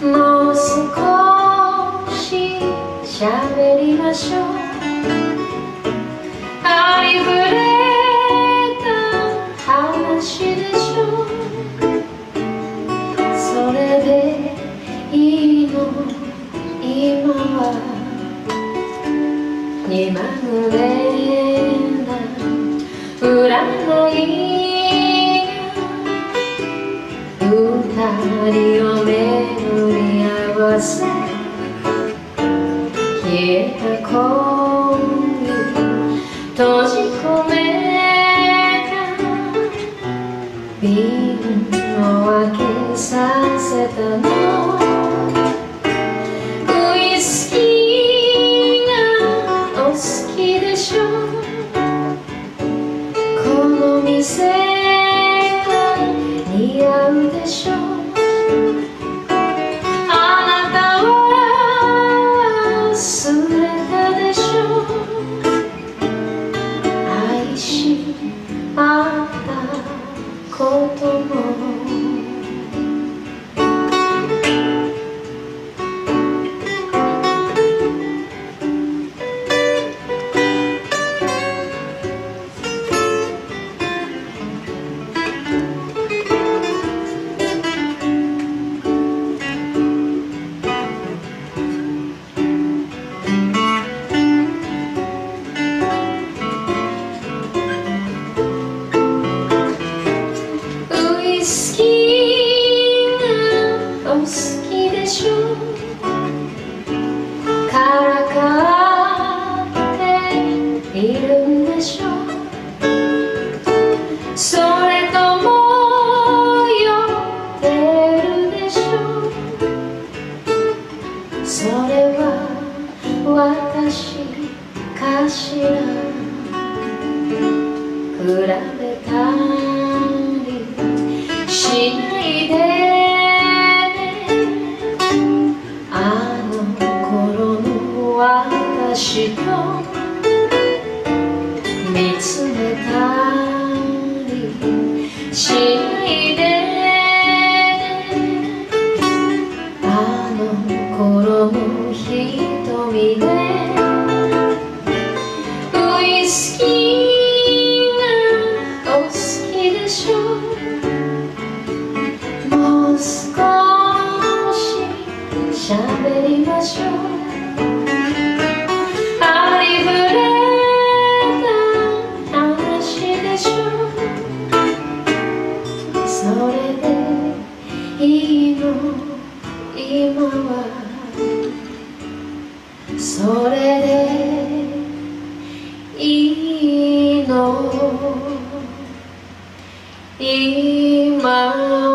もう少し今は気まぐれな占いが二人を巡り合わせ消えた。恋閉じ込めた瓶を開けさせたのそれは私かしら比べたりしないでね。あの頃の私と見つめたりしないでそれでいいの。今。